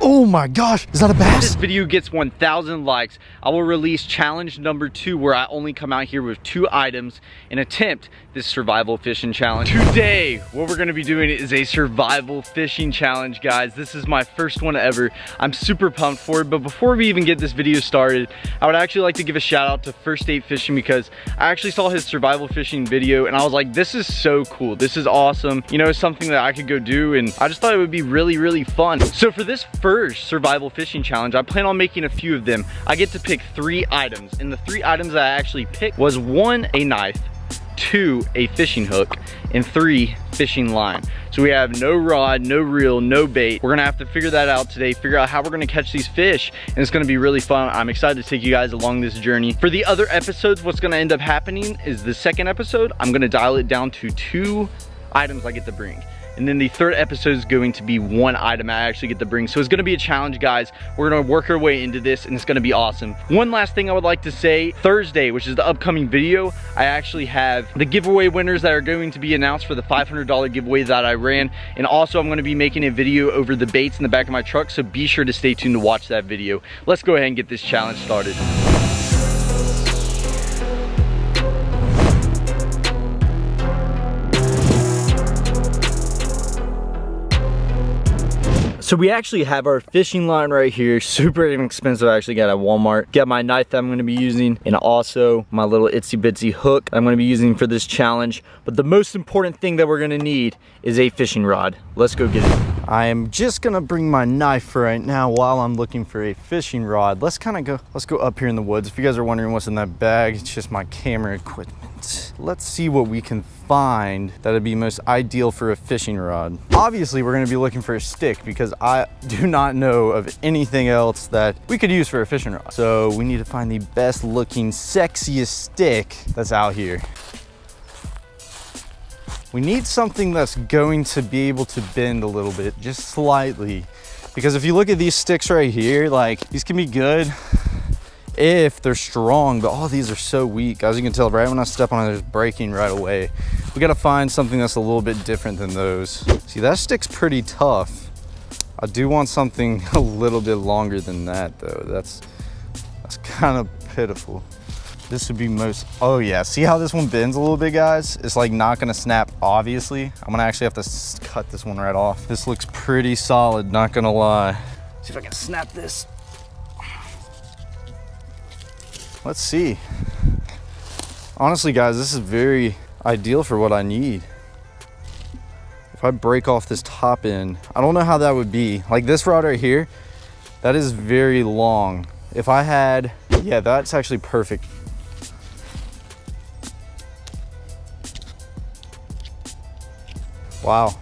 Oh my gosh, is that a bass? If this video gets 1,000 likes, I will release challenge number two where I only come out here with two items and attempt this survival fishing challenge. Today, what we're gonna be doing is a survival fishing challenge, guys. This is my first one ever. I'm super pumped for it, but before we even get this video started, I would actually like to give a shout out to First State Fishing because I actually saw his survival fishing video and I was like, this is so cool. This is awesome. You know, it's something that I could go do and I just thought it would be really, really fun. So for this first survival fishing challenge, I plan on making a few of them. I get to pick three items, and the three items I actually picked was one, a knife, two, a fishing hook, and three, fishing line. So we have no rod, no reel, no bait. We're gonna have to figure that out today, figure out how we're gonna catch these fish, and it's gonna be really fun. I'm excited to take you guys along this journey. For the other episodes, what's gonna end up happening is the second episode, I'm gonna dial it down to two items I get to bring. And then the third episode is going to be one item I actually get to bring. So it's gonna be a challenge, guys. We're gonna work our way into this and it's gonna be awesome. One last thing I would like to say, Thursday, which is the upcoming video, I actually have the giveaway winners that are going to be announced for the $500 giveaway that I ran. And also I'm gonna be making a video over the baits in the back of my truck. So be sure to stay tuned to watch that video. Let's go ahead and get this challenge started. So we actually have our fishing line right here, super inexpensive. I actually got at Walmart. Got my knife that I'm gonna be using and also my little itsy bitsy hook I'm gonna be using for this challenge. But the most important thing that we're gonna need is a fishing rod. Let's go get it. I am just gonna bring my knife for right now while I'm looking for a fishing rod. Let's kind of go, let's go up here in the woods. If you guys are wondering what's in that bag, it's just my camera equipment. Let's see what we can find that'd be most ideal for a fishing rod. Obviously, we're gonna be looking for a stick because I do not know of anything else that we could use for a fishing rod. So we need to find the best looking, sexiest stick that's out here. We need something that's going to be able to bend a little bit, just slightly. Because if you look at these sticks right here, like these can be good if they're strong, but all these are so weak. As you can tell, right when I step on it, it's breaking right away. We gotta find something that's a little bit different than those. See, that stick's pretty tough. I do want something a little bit longer than that though. That's, that's kind of pitiful. This would be most, oh yeah. See how this one bends a little bit, guys? It's like not gonna snap, obviously. I'm gonna actually have to cut this one right off. This looks pretty solid, not gonna lie. See if I can snap this. Let's see. Honestly, guys, this is very ideal for what I need. If I break off this top end, I don't know how that would be. Like this rod right here, that is very long. If I had, yeah, that's actually perfect. Wow.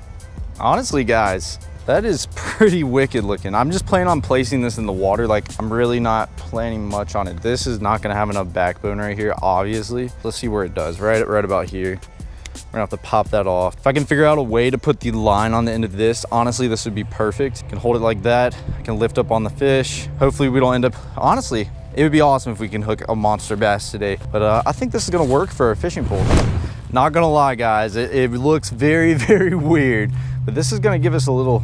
Honestly, guys, that is pretty wicked looking. I'm just planning on placing this in the water. Like, I'm really not planning much on it. This is not gonna have enough backbone right here, obviously. Let's see where it does, right, right about here. We're gonna have to pop that off. If I can figure out a way to put the line on the end of this, honestly, this would be perfect. I can hold it like that. I can lift up on the fish. Hopefully we don't end up, honestly, it would be awesome if we can hook a monster bass today. But uh, I think this is gonna work for a fishing pole. Not gonna lie, guys, it, it looks very, very weird, but this is gonna give us a little,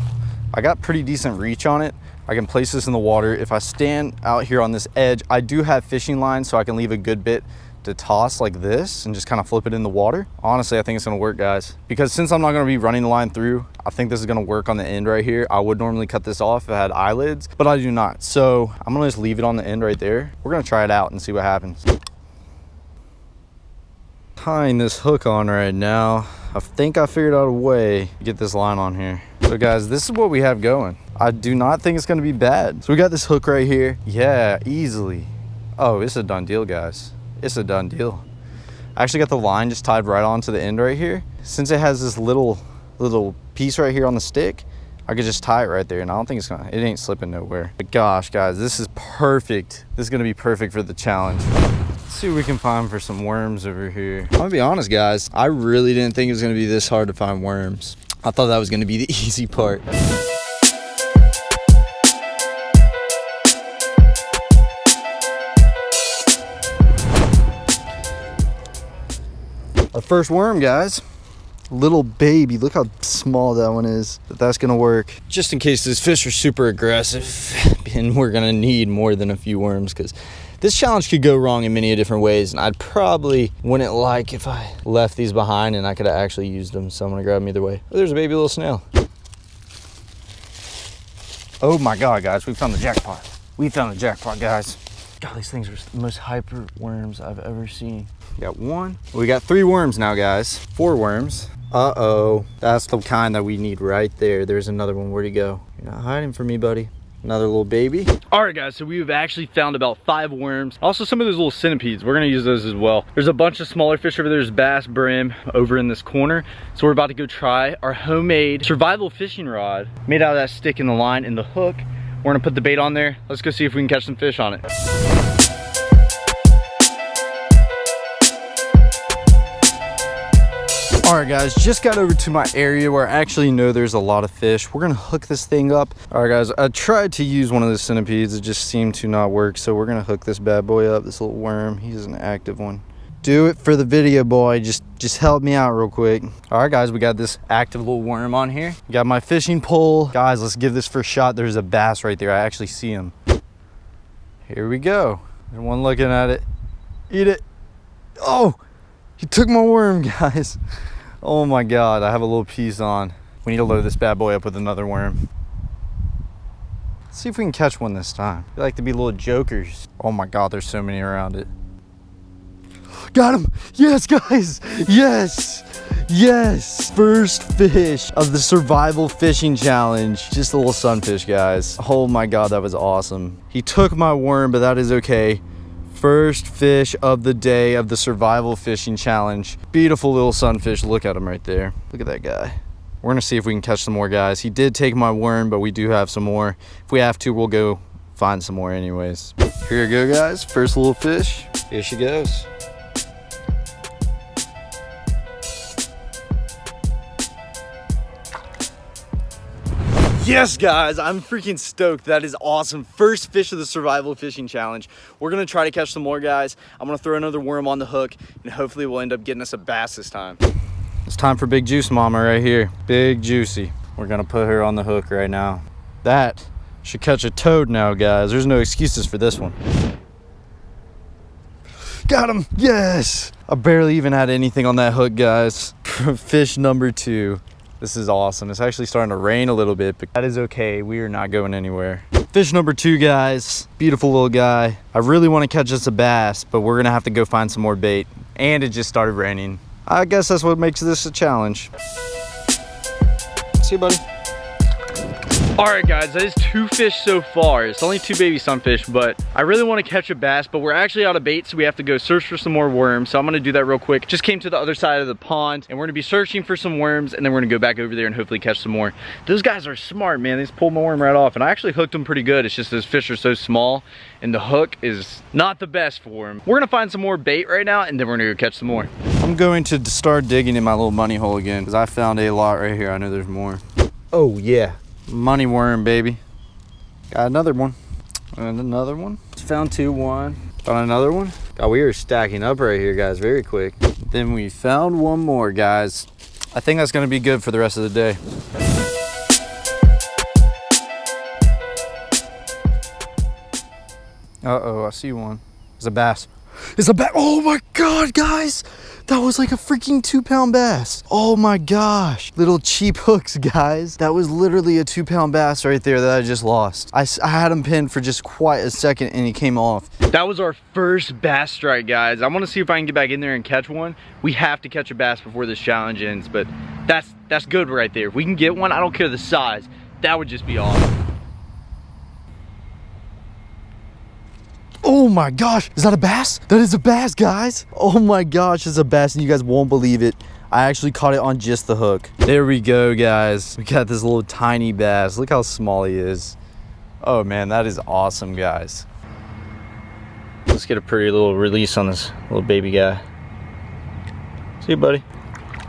I got pretty decent reach on it. I can place this in the water. If I stand out here on this edge, I do have fishing lines, so I can leave a good bit to toss like this and just kind of flip it in the water. Honestly, I think it's gonna work, guys. Because since I'm not gonna be running the line through, I think this is gonna work on the end right here. I would normally cut this off if I had eyelets, but I do not. So I'm gonna just leave it on the end right there. We're gonna try it out and see what happens tying this hook on right now. I think I figured out a way to get this line on here. So guys, this is what we have going. I do not think it's gonna be bad. So we got this hook right here. Yeah, easily. Oh, it's a done deal, guys. It's a done deal. I actually got the line just tied right onto the end right here. Since it has this little, little piece right here on the stick, I could just tie it right there and I don't think it's gonna, it ain't slipping nowhere. But gosh, guys, this is perfect. This is gonna be perfect for the challenge. Let's see what we can find for some worms over here. I'm gonna be honest, guys. I really didn't think it was gonna be this hard to find worms. I thought that was gonna be the easy part. Our first worm, guys. little baby. Look how small that one is. But that's gonna work. Just in case these fish are super aggressive and we're gonna need more than a few worms because this challenge could go wrong in many different ways and I'd probably wouldn't like if I left these behind and I could have actually used them. So I'm gonna grab them either way. Oh, there's a baby little snail. Oh my God, guys, we found the jackpot. We found the jackpot, guys. God, these things are the most hyper worms I've ever seen. Got one. We got three worms now, guys. Four worms. Uh-oh. That's the kind that we need right there. There's another one. Where'd he go? You're not hiding from me, buddy. Another little baby. All right, guys, so we've actually found about five worms. Also, some of those little centipedes. We're gonna use those as well. There's a bunch of smaller fish over there. There's bass, brim over in this corner. So we're about to go try our homemade survival fishing rod made out of that stick in the line and the hook. We're gonna put the bait on there. Let's go see if we can catch some fish on it. All right, guys, just got over to my area where I actually know there's a lot of fish. We're gonna hook this thing up. All right, guys, I tried to use one of the centipedes. It just seemed to not work. So we're gonna hook this bad boy up, this little worm. He's an active one. Do it for the video, boy. Just, just help me out real quick. All right, guys, we got this active little worm on here. Got my fishing pole. Guys, let's give this first shot. There's a bass right there. I actually see him. Here we go. There's one looking at it. Eat it. Oh, he took my worm, guys. Oh my God, I have a little piece on. We need to load this bad boy up with another worm. Let's see if we can catch one this time. They like to be little jokers. Oh my God, there's so many around it. Got him! Yes, guys! Yes! Yes! First fish of the survival fishing challenge. Just a little sunfish, guys. Oh my God, that was awesome. He took my worm, but that is okay first fish of the day of the survival fishing challenge. Beautiful little sunfish. Look at him right there. Look at that guy. We're gonna see if we can catch some more guys. He did take my worm, but we do have some more. If we have to, we'll go find some more anyways. Here you go, guys. First little fish. Here she goes. Yes, guys, I'm freaking stoked. That is awesome. First fish of the survival fishing challenge. We're gonna try to catch some more guys. I'm gonna throw another worm on the hook and hopefully we'll end up getting us a bass this time. It's time for Big Juice Mama right here. Big Juicy. We're gonna put her on the hook right now. That should catch a toad now, guys. There's no excuses for this one. Got him, yes! I barely even had anything on that hook, guys. Fish number two. This is awesome. It's actually starting to rain a little bit, but that is okay. We are not going anywhere. Fish number two, guys. Beautiful little guy. I really want to catch us a bass, but we're going to have to go find some more bait. And it just started raining. I guess that's what makes this a challenge. See you, buddy. All right, guys, that is two fish so far. It's only two baby sunfish, but I really want to catch a bass, but we're actually out of bait, so we have to go search for some more worms. So I'm gonna do that real quick. Just came to the other side of the pond, and we're gonna be searching for some worms, and then we're gonna go back over there and hopefully catch some more. Those guys are smart, man. They just pulled my worm right off, and I actually hooked them pretty good. It's just those fish are so small, and the hook is not the best for them. We're gonna find some more bait right now, and then we're gonna go catch some more. I'm going to start digging in my little money hole again, because I found a lot right here. I know there's more. Oh, yeah. Money worm, baby. Got another one. And another one. Found two, one. Found another one. God, we are stacking up right here, guys, very quick. Then we found one more, guys. I think that's gonna be good for the rest of the day. Uh-oh, I see one. It's a bass. It's a bass. Oh my God, guys. That was like a freaking two pound bass. Oh my gosh. Little cheap hooks, guys. That was literally a two pound bass right there that I just lost. I, I had him pinned for just quite a second and he came off. That was our first bass strike, guys. I want to see if I can get back in there and catch one. We have to catch a bass before this challenge ends, but that's that's good right there. If we can get one, I don't care the size. That would just be awesome. Oh my gosh, is that a bass? That is a bass, guys. Oh my gosh, it's a bass and you guys won't believe it. I actually caught it on just the hook. There we go, guys. We got this little tiny bass. Look how small he is. Oh man, that is awesome, guys. Let's get a pretty little release on this little baby guy. See you, buddy.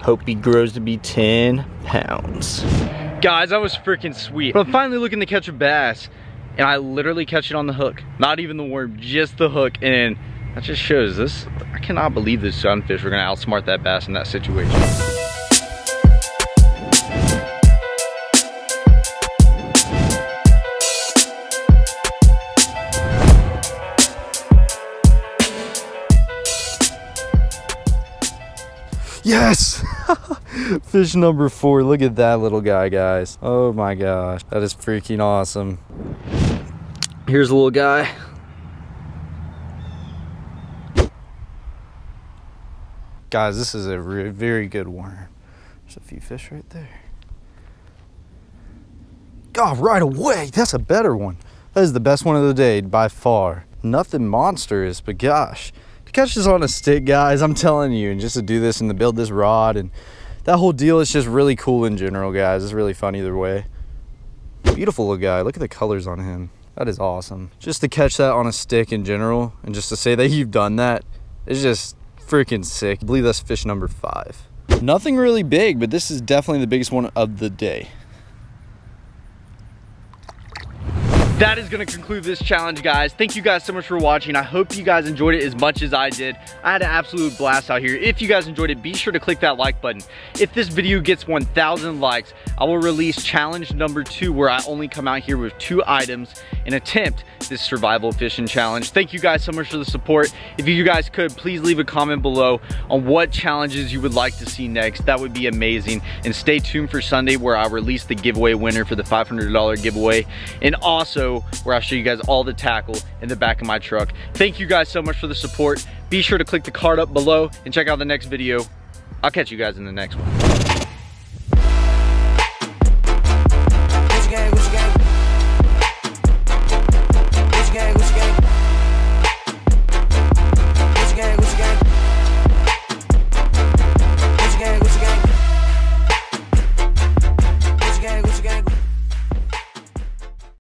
Hope he grows to be 10 pounds. Guys, that was freaking sweet. But I'm finally looking to catch a bass and I literally catch it on the hook. Not even the worm, just the hook. And that just shows this, I cannot believe this sunfish were gonna outsmart that bass in that situation. Yes! Fish number four. Look at that little guy, guys. Oh my gosh. That is freaking awesome. Here's a little guy. Guys, this is a very good worm. There's a few fish right there. God, right away. That's a better one. That is the best one of the day by far. Nothing monstrous, but gosh. To catch this on a stick, guys, I'm telling you, and just to do this and to build this rod and that whole deal is just really cool in general, guys. It's really fun either way. Beautiful little guy. Look at the colors on him. That is awesome. Just to catch that on a stick in general and just to say that you've done that is just freaking sick. I believe that's fish number five. Nothing really big, but this is definitely the biggest one of the day. That is gonna conclude this challenge, guys. Thank you guys so much for watching. I hope you guys enjoyed it as much as I did. I had an absolute blast out here. If you guys enjoyed it, be sure to click that like button. If this video gets 1,000 likes, I will release challenge number two, where I only come out here with two items and attempt this survival fishing challenge. Thank you guys so much for the support. If you guys could, please leave a comment below on what challenges you would like to see next. That would be amazing. And stay tuned for Sunday where I'll release the giveaway winner for the $500 giveaway. And also, where I'll show you guys all the tackle in the back of my truck. Thank you guys so much for the support. Be sure to click the card up below and check out the next video. I'll catch you guys in the next one.